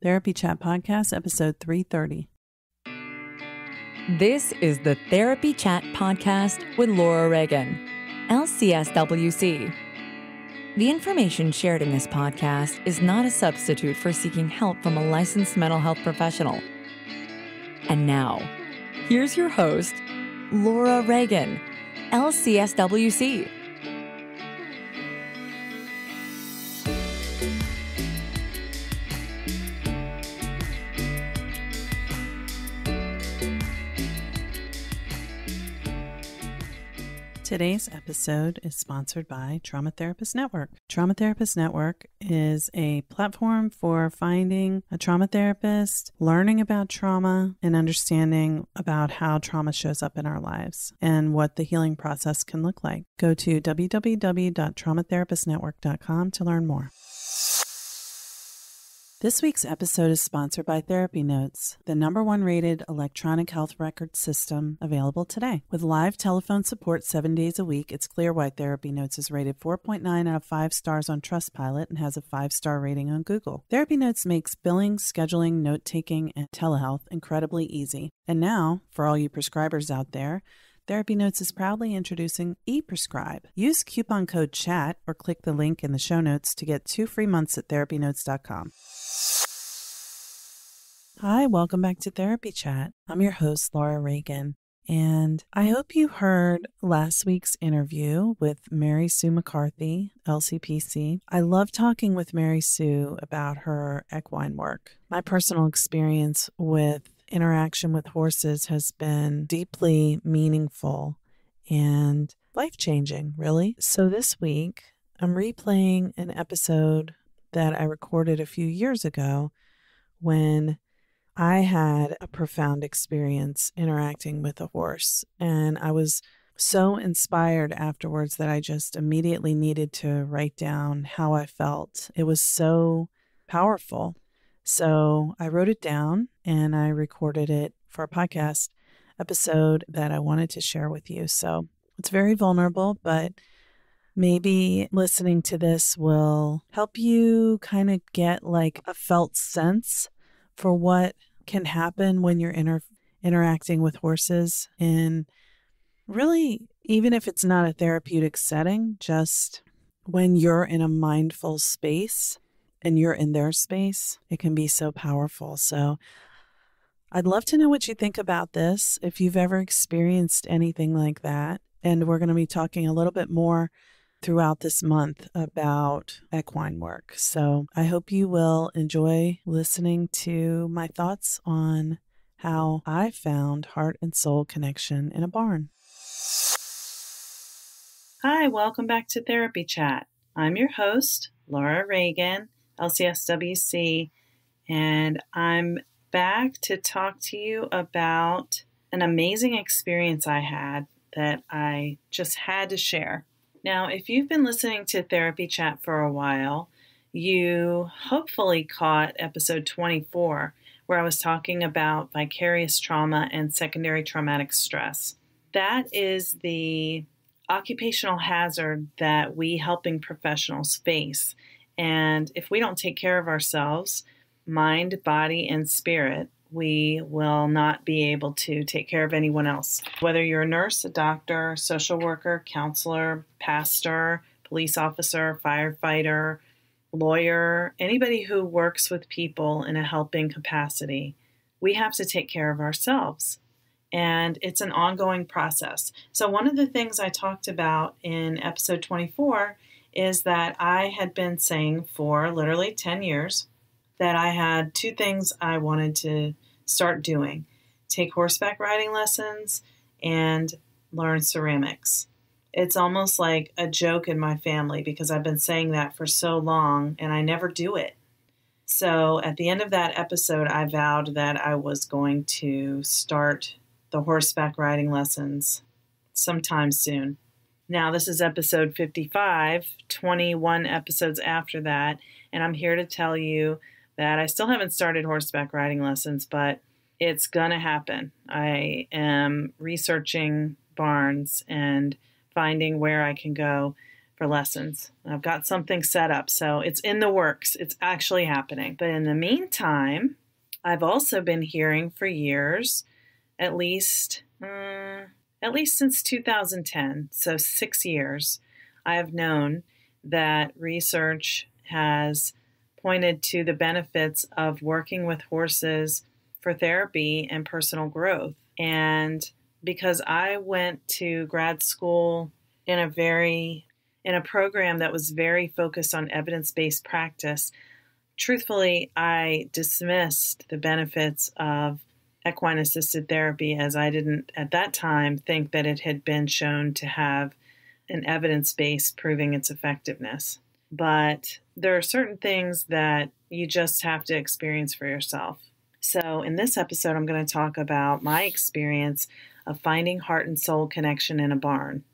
Therapy Chat Podcast, episode 330. This is the Therapy Chat Podcast with Laura Reagan, LCSWC. The information shared in this podcast is not a substitute for seeking help from a licensed mental health professional. And now, here's your host, Laura Reagan, LCSWC. Today's episode is sponsored by Trauma Therapist Network. Trauma Therapist Network is a platform for finding a trauma therapist, learning about trauma, and understanding about how trauma shows up in our lives and what the healing process can look like. Go to www.traumatherapistnetwork.com to learn more. This week's episode is sponsored by Therapy Notes, the number one rated electronic health record system available today. With live telephone support seven days a week, it's clear why Therapy Notes is rated 4.9 out of 5 stars on Trustpilot and has a 5 star rating on Google. Therapy Notes makes billing, scheduling, note taking, and telehealth incredibly easy. And now, for all you prescribers out there, Therapy Notes is proudly introducing ePrescribe. Use coupon code CHAT or click the link in the show notes to get two free months at therapynotes.com. Hi, welcome back to Therapy Chat. I'm your host, Laura Reagan, and I hope you heard last week's interview with Mary Sue McCarthy, LCPC. I love talking with Mary Sue about her equine work. My personal experience with interaction with horses has been deeply meaningful and life changing, really. So this week, I'm replaying an episode that I recorded a few years ago when I had a profound experience interacting with a horse. And I was so inspired afterwards that I just immediately needed to write down how I felt. It was so powerful. So I wrote it down and I recorded it for a podcast episode that I wanted to share with you. So it's very vulnerable, but maybe listening to this will help you kind of get like a felt sense for what can happen when you're inter- interacting with horses in really even if it's not a therapeutic setting just when you're in a mindful space and you're in their space, it can be so powerful. So I'd love to know what you think about this, if you've ever experienced anything like that. And we're going to be talking a little bit more throughout this month about equine work. So I hope you will enjoy listening to my thoughts on how I found heart and soul connection in a barn. Hi, welcome back to Therapy Chat. I'm your host, Laura Reagan, LCSWC, and I'm back to talk to you about an amazing experience I had that I just had to share. Now, if you've been listening to Therapy Chat for a while, you hopefully caught episode 24, where I was talking about vicarious trauma and secondary traumatic stress. That is the occupational hazard that we helping professionals face and if we don't take care of ourselves, mind, body, and spirit, we will not be able to take care of anyone else. Whether you're a nurse, a doctor, social worker, counselor, pastor, police officer, firefighter, lawyer, anybody who works with people in a helping capacity, we have to take care of ourselves. And it's an ongoing process. So, one of the things I talked about in episode 24 is that I had been saying for literally 10 years that I had two things I wanted to start doing take horseback riding lessons and learn ceramics. It's almost like a joke in my family because I've been saying that for so long and I never do it. So at the end of that episode, I vowed that I was going to start the horseback riding lessons sometime soon. Now, this is episode 55, 21 episodes after that, and I'm here to tell you that I still haven't started horseback riding lessons, but it's going to happen. I am researching barns and finding where I can go for lessons. I've got something set up, so it's in the works. It's actually happening. But in the meantime, I've also been hearing for years, at least uh, at least since 2010, so 6 years, I have known that research has pointed to the benefits of working with horses for therapy and personal growth. And because I went to grad school in a very in a program that was very focused on evidence-based practice, truthfully, I dismissed the benefits of equine assisted therapy as I didn't at that time think that it had been shown to have an evidence base proving its effectiveness. But there are certain things that you just have to experience for yourself. So, in this episode, I'm going to talk about my experience of finding heart and soul connection in a barn.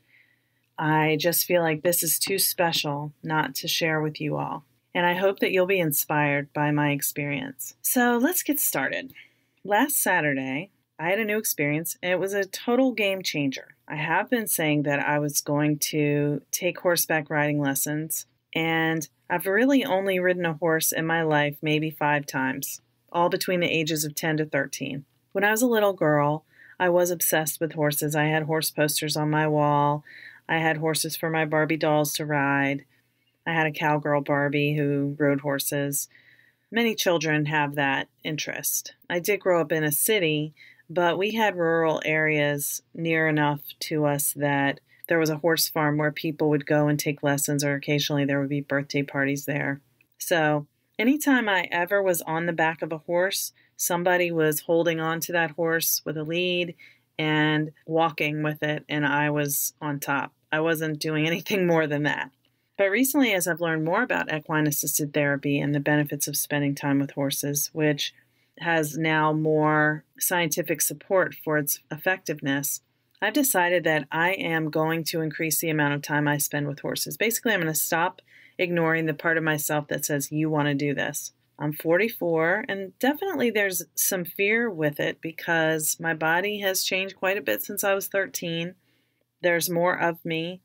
I just feel like this is too special not to share with you all. And I hope that you'll be inspired by my experience. So, let's get started. Last Saturday, I had a new experience and it was a total game changer. I have been saying that I was going to take horseback riding lessons, and I've really only ridden a horse in my life maybe five times, all between the ages of 10 to 13. When I was a little girl, I was obsessed with horses. I had horse posters on my wall. I had horses for my Barbie dolls to ride. I had a cowgirl Barbie who rode horses. Many children have that interest. I did grow up in a city, but we had rural areas near enough to us that there was a horse farm where people would go and take lessons, or occasionally there would be birthday parties there. So, anytime I ever was on the back of a horse, somebody was holding on to that horse with a lead and walking with it, and I was on top. I wasn't doing anything more than that. But recently, as I've learned more about equine assisted therapy and the benefits of spending time with horses, which has now more scientific support for its effectiveness, I've decided that I am going to increase the amount of time I spend with horses. Basically, I'm going to stop ignoring the part of myself that says, You want to do this. I'm 44, and definitely there's some fear with it because my body has changed quite a bit since I was 13. There's more of me.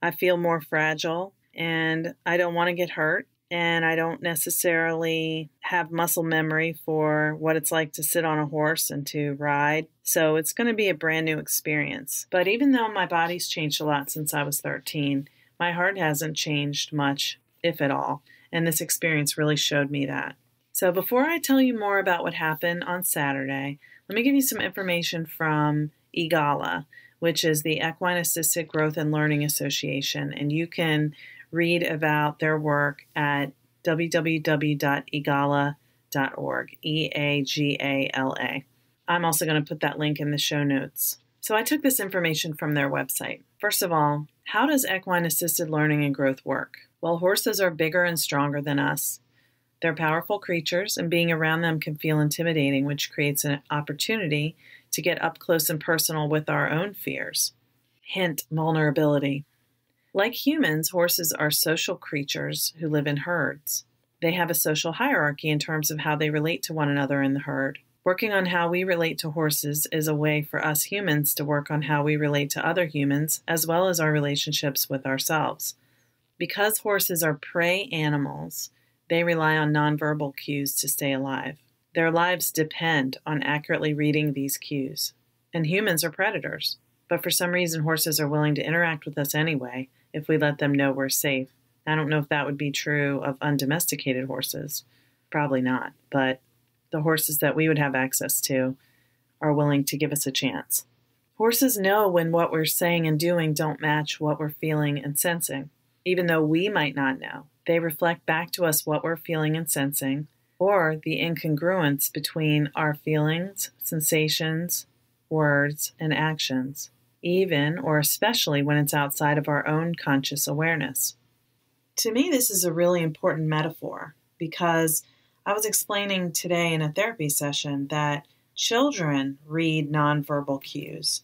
I feel more fragile and I don't want to get hurt. And I don't necessarily have muscle memory for what it's like to sit on a horse and to ride. So it's going to be a brand new experience. But even though my body's changed a lot since I was 13, my heart hasn't changed much, if at all. And this experience really showed me that. So before I tell you more about what happened on Saturday, let me give you some information from EAGALA, which is the Equine Assisted Growth and Learning Association. And you can read about their work at www.eagala.org, E A G A L A. I'm also going to put that link in the show notes. So I took this information from their website. First of all, how does equine assisted learning and growth work? Well, horses are bigger and stronger than us. They're powerful creatures, and being around them can feel intimidating, which creates an opportunity to get up close and personal with our own fears. Hint vulnerability. Like humans, horses are social creatures who live in herds. They have a social hierarchy in terms of how they relate to one another in the herd. Working on how we relate to horses is a way for us humans to work on how we relate to other humans, as well as our relationships with ourselves. Because horses are prey animals, they rely on nonverbal cues to stay alive. Their lives depend on accurately reading these cues. And humans are predators. But for some reason, horses are willing to interact with us anyway, if we let them know we're safe. I don't know if that would be true of undomesticated horses. Probably not. But the horses that we would have access to are willing to give us a chance. Horses know when what we're saying and doing don't match what we're feeling and sensing. Even though we might not know, they reflect back to us what we're feeling and sensing, or the incongruence between our feelings, sensations, words, and actions even or especially when it's outside of our own conscious awareness. To me, this is a really important metaphor because I was explaining today in a therapy session that children read nonverbal cues.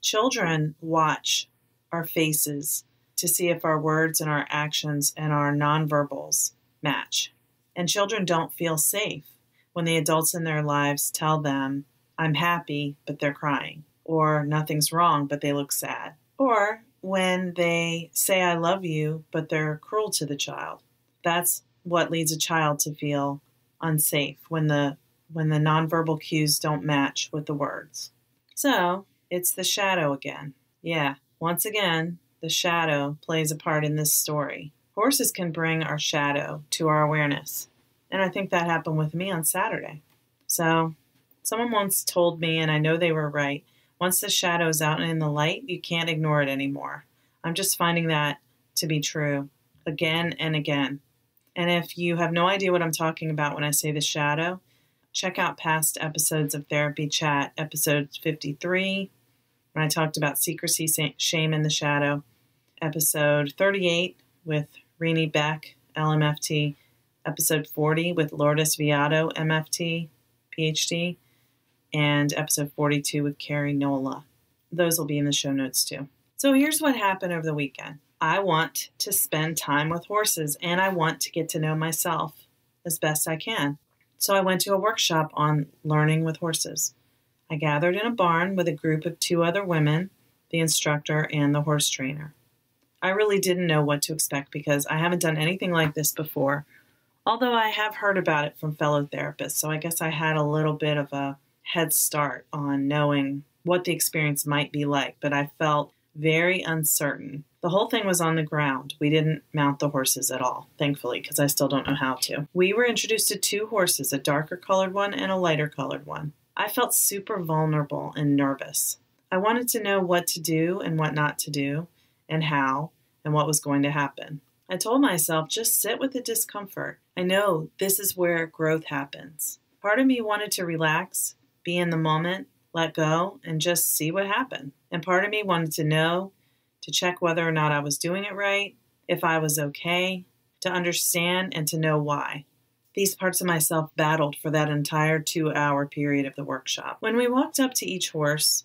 Children watch our faces to see if our words and our actions and our nonverbals match. And children don't feel safe when the adults in their lives tell them, I'm happy, but they're crying or nothing's wrong, but they look sad. Or when they say, I love you, but they're cruel to the child. That's what leads a child to feel unsafe when the when the nonverbal cues don't match with the words. So it's the shadow again. Yeah, once again, the shadow plays a part in this story. Horses can bring our shadow to our awareness. And I think that happened with me on Saturday. So, someone once told me, and I know they were right once the shadow is out and in the light, you can't ignore it anymore. I'm just finding that to be true again and again. And if you have no idea what I'm talking about when I say the shadow, check out past episodes of Therapy Chat, episode 53, when I talked about secrecy, shame, and the shadow, episode 38 with Rini Beck, LMFT, episode 40 with Lourdes Viado, MFT, PhD, and episode 42 with Carrie Nola. Those will be in the show notes too. So here's what happened over the weekend. I want to spend time with horses and I want to get to know myself as best I can. So I went to a workshop on learning with horses. I gathered in a barn with a group of two other women, the instructor and the horse trainer. I really didn't know what to expect because I haven't done anything like this before, although I have heard about it from fellow therapists, so I guess I had a little bit of a head start on knowing what the experience might be like, but I felt very uncertain. The whole thing was on the ground. We didn't mount the horses at all, thankfully, because I still don't know how to. We were introduced to two horses, a darker colored one and a lighter colored one. I felt super vulnerable and nervous. I wanted to know what to do and what not to do, and how, and what was going to happen. I told myself, just sit with the discomfort. I know this is where growth happens. Part of me wanted to relax, be in the moment, let go, and just see what happened. And part of me wanted to know, to check whether or not I was doing it right, if I was okay, to understand and to know why. These parts of myself battled for that entire two hour period of the workshop. When we walked up to each horse,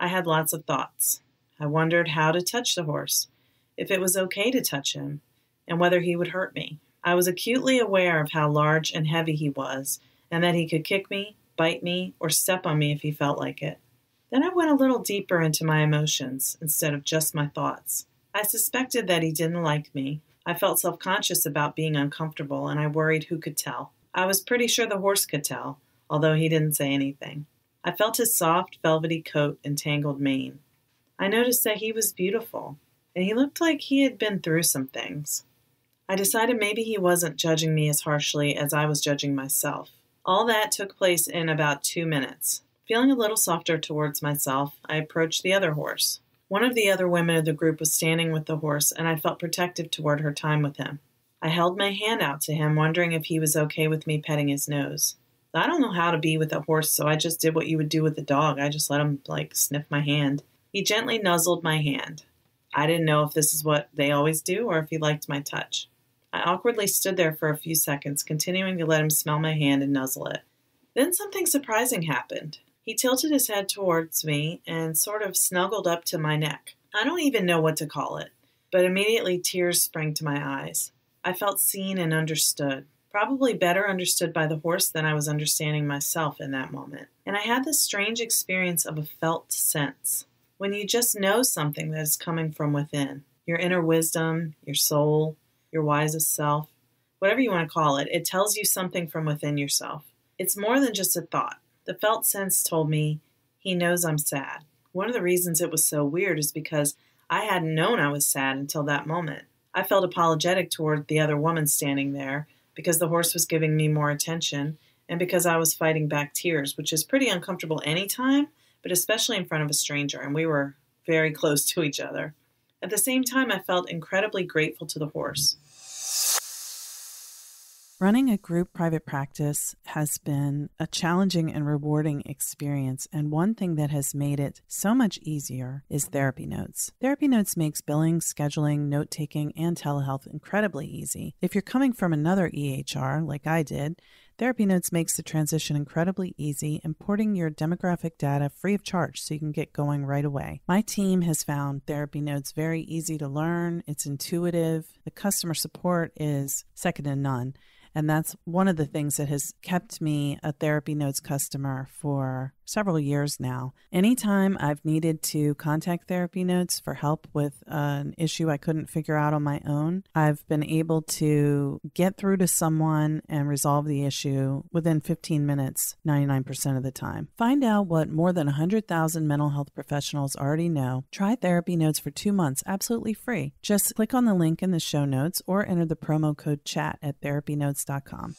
I had lots of thoughts. I wondered how to touch the horse, if it was okay to touch him, and whether he would hurt me. I was acutely aware of how large and heavy he was, and that he could kick me, bite me, or step on me if he felt like it. Then I went a little deeper into my emotions instead of just my thoughts. I suspected that he didn't like me. I felt self conscious about being uncomfortable, and I worried who could tell. I was pretty sure the horse could tell, although he didn't say anything. I felt his soft, velvety coat and tangled mane. I noticed that he was beautiful, and he looked like he had been through some things. I decided maybe he wasn't judging me as harshly as I was judging myself. All that took place in about two minutes. Feeling a little softer towards myself, I approached the other horse. One of the other women of the group was standing with the horse, and I felt protective toward her time with him. I held my hand out to him, wondering if he was okay with me petting his nose. I don't know how to be with a horse, so I just did what you would do with a dog. I just let him, like, sniff my hand. He gently nuzzled my hand. I didn't know if this is what they always do or if he liked my touch. I awkwardly stood there for a few seconds, continuing to let him smell my hand and nuzzle it. Then something surprising happened. He tilted his head towards me and sort of snuggled up to my neck. I don't even know what to call it, but immediately tears sprang to my eyes. I felt seen and understood, probably better understood by the horse than I was understanding myself in that moment. And I had this strange experience of a felt sense. When you just know something that is coming from within, your inner wisdom, your soul, your wisest self, whatever you want to call it, it tells you something from within yourself. It's more than just a thought. The felt sense told me he knows I'm sad. One of the reasons it was so weird is because I hadn't known I was sad until that moment. I felt apologetic toward the other woman standing there because the horse was giving me more attention and because I was fighting back tears, which is pretty uncomfortable anytime, but especially in front of a stranger, and we were very close to each other. At the same time, I felt incredibly grateful to the horse. Running a group private practice has been a challenging and rewarding experience, and one thing that has made it so much easier is Therapy Notes. Therapy Notes makes billing, scheduling, note taking, and telehealth incredibly easy. If you're coming from another EHR, like I did, Therapy Notes makes the transition incredibly easy, importing your demographic data free of charge so you can get going right away. My team has found Therapy Notes very easy to learn, it's intuitive, the customer support is second to none And that's one of the things that has kept me a Therapy Notes customer for several years now. Anytime I've needed to contact Therapy Notes for help with an issue I couldn't figure out on my own, I've been able to get through to someone and resolve the issue within 15 minutes 99% of the time. Find out what more than 100,000 mental health professionals already know. Try Therapy Notes for two months absolutely free. Just click on the link in the show notes or enter the promo code CHAT at therapynotes.com.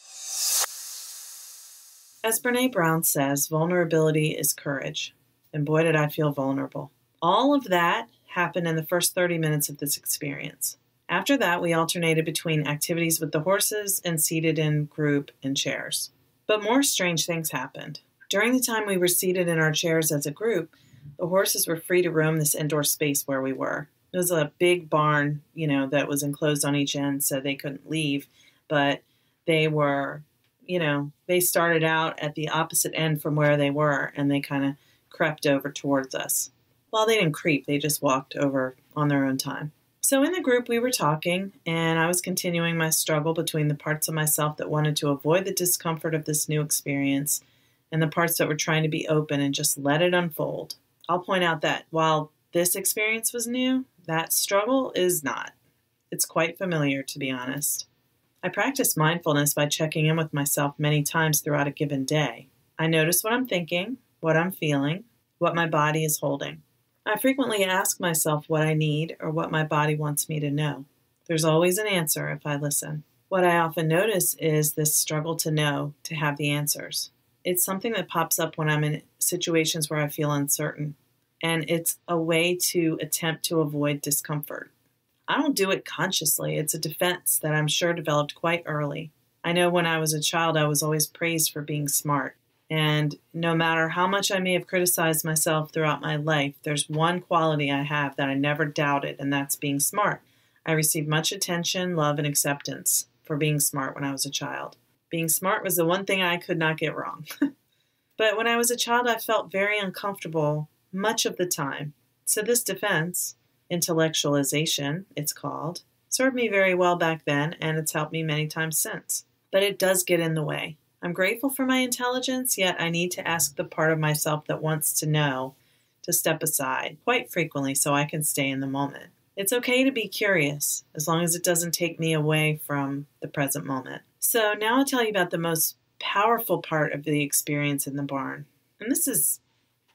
As Brene Brown says, vulnerability is courage. And boy, did I feel vulnerable. All of that happened in the first 30 minutes of this experience. After that, we alternated between activities with the horses and seated in group in chairs. But more strange things happened. During the time we were seated in our chairs as a group, the horses were free to roam this indoor space where we were. It was a big barn, you know, that was enclosed on each end so they couldn't leave, but they were you know, they started out at the opposite end from where they were and they kind of crept over towards us. Well, they didn't creep, they just walked over on their own time. So in the group, we were talking, and I was continuing my struggle between the parts of myself that wanted to avoid the discomfort of this new experience and the parts that were trying to be open and just let it unfold. I'll point out that while this experience was new, that struggle is not. It's quite familiar, to be honest. I practice mindfulness by checking in with myself many times throughout a given day. I notice what I'm thinking, what I'm feeling, what my body is holding. I frequently ask myself what I need or what my body wants me to know. There's always an answer if I listen. What I often notice is this struggle to know, to have the answers. It's something that pops up when I'm in situations where I feel uncertain, and it's a way to attempt to avoid discomfort. I don't do it consciously. It's a defense that I'm sure developed quite early. I know when I was a child, I was always praised for being smart. And no matter how much I may have criticized myself throughout my life, there's one quality I have that I never doubted, and that's being smart. I received much attention, love, and acceptance for being smart when I was a child. Being smart was the one thing I could not get wrong. but when I was a child, I felt very uncomfortable much of the time. So, this defense, intellectualization, it's called, served me very well back then, and it's helped me many times since. But it does get in the way. I'm grateful for my intelligence, yet I need to ask the part of myself that wants to know to step aside quite frequently so I can stay in the moment. It's okay to be curious as long as it doesn't take me away from the present moment. So, now I'll tell you about the most powerful part of the experience in the barn. And this is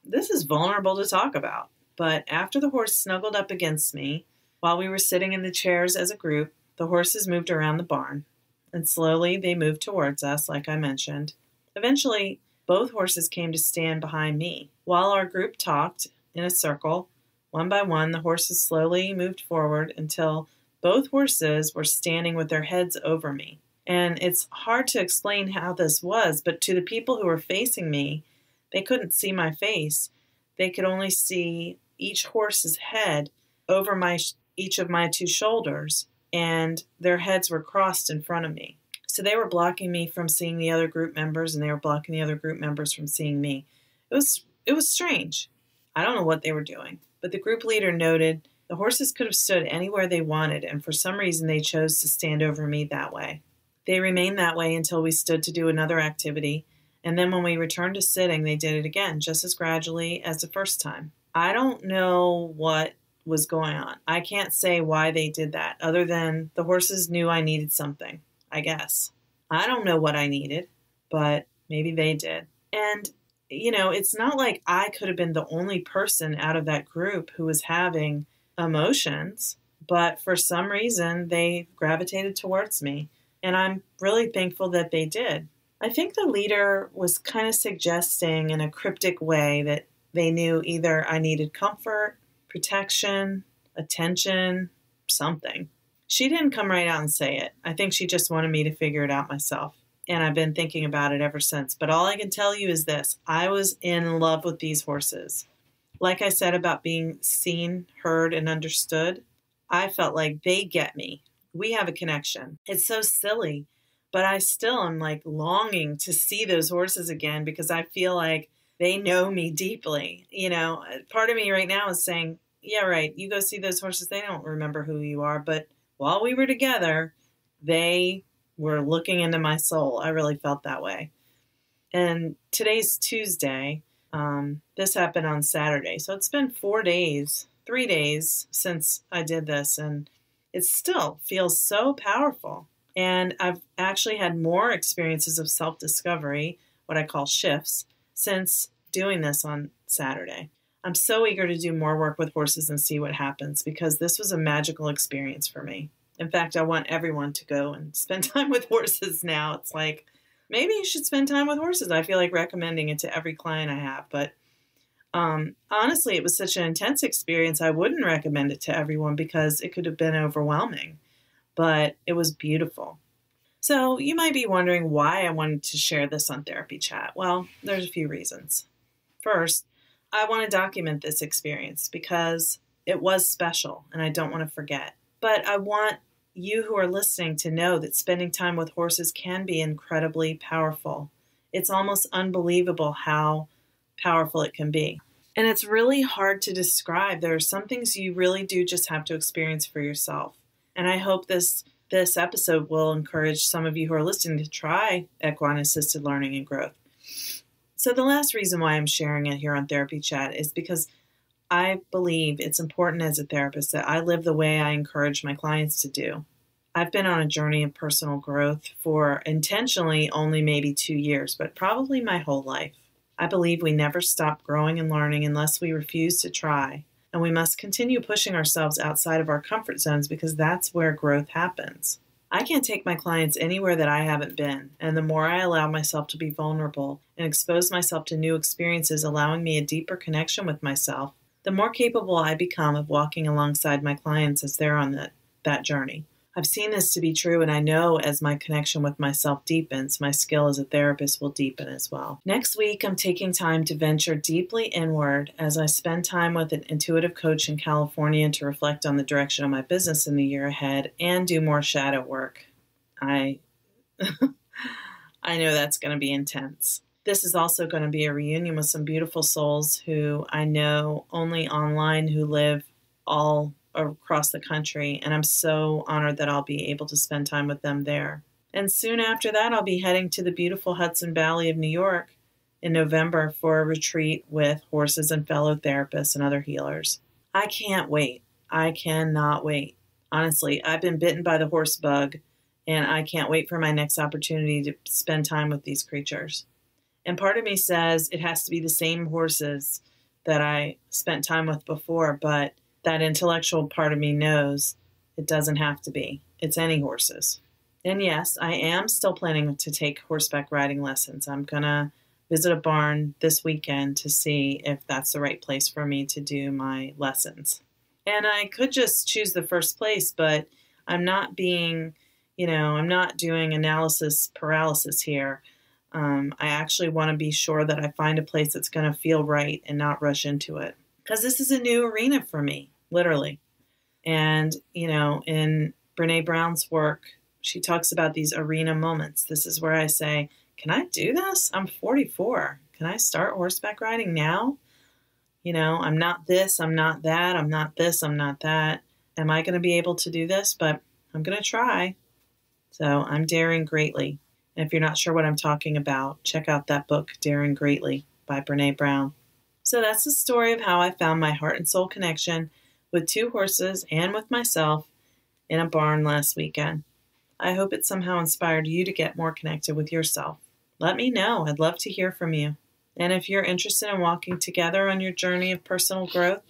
this is vulnerable to talk about. But after the horse snuggled up against me, while we were sitting in the chairs as a group, the horses moved around the barn, and slowly they moved towards us, like I mentioned. Eventually, both horses came to stand behind me. While our group talked in a circle, one by one, the horses slowly moved forward until both horses were standing with their heads over me. And it's hard to explain how this was, but to the people who were facing me, they couldn't see my face. They could only see each horse's head over my each of my two shoulders and their heads were crossed in front of me. So they were blocking me from seeing the other group members and they were blocking the other group members from seeing me. It was it was strange. I don't know what they were doing, but the group leader noted the horses could have stood anywhere they wanted and for some reason they chose to stand over me that way. They remained that way until we stood to do another activity, and then when we returned to sitting, they did it again, just as gradually as the first time. I don't know what was going on. I can't say why they did that, other than the horses knew I needed something, I guess. I don't know what I needed, but maybe they did. And, you know, it's not like I could have been the only person out of that group who was having emotions, but for some reason they gravitated towards me. And I'm really thankful that they did. I think the leader was kind of suggesting in a cryptic way that they knew either I needed comfort, protection, attention, something. She didn't come right out and say it. I think she just wanted me to figure it out myself. And I've been thinking about it ever since. But all I can tell you is this I was in love with these horses. Like I said about being seen, heard, and understood, I felt like they get me. We have a connection. It's so silly, but I still am like longing to see those horses again because I feel like they know me deeply. You know, part of me right now is saying, yeah, right, you go see those horses, they don't remember who you are. But while we were together, they were looking into my soul. I really felt that way. And today's Tuesday. Um, this happened on Saturday. So it's been four days, three days since I did this, and it still feels so powerful. And I've actually had more experiences of self discovery, what I call shifts, since doing this on Saturday. I'm so eager to do more work with horses and see what happens because this was a magical experience for me. In fact, I want everyone to go and spend time with horses now. It's like, maybe you should spend time with horses. I feel like recommending it to every client I have. But um, honestly, it was such an intense experience, I wouldn't recommend it to everyone because it could have been overwhelming. But it was beautiful. So you might be wondering why I wanted to share this on Therapy Chat. Well, there's a few reasons. First, I want to document this experience because it was special and I don't want to forget. But I want you who are listening to know that spending time with horses can be incredibly powerful. It's almost unbelievable how powerful it can be. And it's really hard to describe. There are some things you really do just have to experience for yourself. And I hope this this episode will encourage some of you who are listening to try equine assisted learning and growth. So, the last reason why I'm sharing it here on Therapy Chat is because I believe it's important as a therapist that I live the way I encourage my clients to do. I've been on a journey of personal growth for intentionally only maybe two years, but probably my whole life. I believe we never stop growing and learning unless we refuse to try and we must continue pushing ourselves outside of our comfort zones because that's where growth happens. I can't take my clients anywhere that I haven't been, and the more I allow myself to be vulnerable and expose myself to new experiences, allowing me a deeper connection with myself, the more capable I become of walking alongside my clients as they're on the, that journey. I've seen this to be true, and I know as my connection with myself deepens, my skill as a therapist will deepen as well. Next week, I'm taking time to venture deeply inward as I spend time with an intuitive coach in California to reflect on the direction of my business in the year ahead and do more shadow work. I I know that's going to be intense. This is also going to be a reunion with some beautiful souls who I know only online who live all across the country, and I'm so honored that I'll be able to spend time with them there. And soon after that, I'll be heading to the beautiful Hudson Valley of New York in November for a retreat with horses and fellow therapists and other healers. I can't wait. I cannot wait. Honestly, I've been bitten by the horse bug, and I can't wait for my next opportunity to spend time with these creatures. And part of me says it has to be the same horses that I spent time with before, but that intellectual part of me knows it doesn't have to be. It's any horses. And yes, I am still planning to take horseback riding lessons. I'm going to visit a barn this weekend to see if that's the right place for me to do my lessons. And I could just choose the first place, but I'm not being, you know, I'm not doing analysis paralysis here. Um, I actually want to be sure that I find a place that's going to feel right and not rush into it. Because this is a new arena for me literally. And, you know, in Brene Brown's work, she talks about these arena moments. This is where I say, Can I do this? I'm 44. Can I start horseback riding now? You know, I'm not this, I'm not that, I'm not this, I'm not that. Am I going to be able to do this? But I'm going to try. So I'm daring greatly. And if you're not sure what I'm talking about, check out that book, Daring Greatly by Brene Brown. So that's the story of how I found my heart and soul connection with two horses and with myself in a barn last weekend. I hope it somehow inspired you to get more connected with yourself. Let me know. I'd love to hear from you. And if you're interested in walking together on your journey of personal growth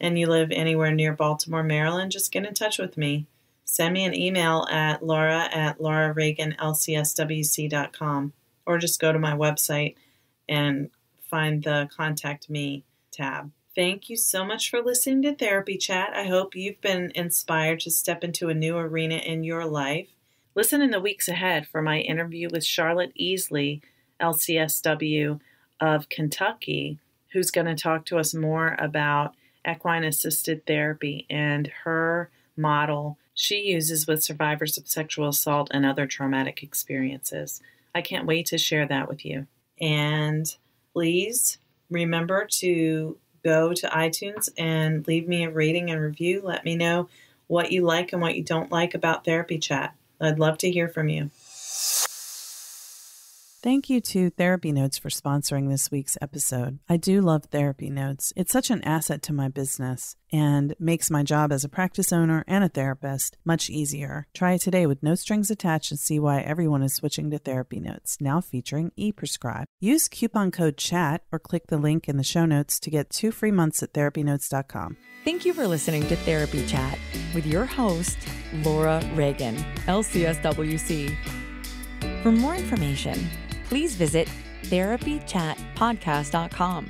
and you live anywhere near Baltimore, Maryland, just get in touch with me. Send me an email at laura at laurareaganlcswc.com or just go to my website and find the Contact Me tab. Thank you so much for listening to Therapy Chat. I hope you've been inspired to step into a new arena in your life. Listen in the weeks ahead for my interview with Charlotte Easley, LCSW of Kentucky, who's going to talk to us more about equine assisted therapy and her model she uses with survivors of sexual assault and other traumatic experiences. I can't wait to share that with you. And please remember to go to iTunes and leave me a rating and review. Let me know what you like and what you don't like about Therapy Chat. I'd love to hear from you. Thank you to Therapy Notes for sponsoring this week's episode. I do love Therapy Notes. It's such an asset to my business and makes my job as a practice owner and a therapist much easier. Try it today with no strings attached and see why everyone is switching to Therapy Notes, now featuring ePrescribe. Use coupon code CHAT or click the link in the show notes to get two free months at therapynotes.com. Thank you for listening to Therapy Chat with your host, Laura Reagan, LCSWC. For more information, please visit therapychatpodcast.com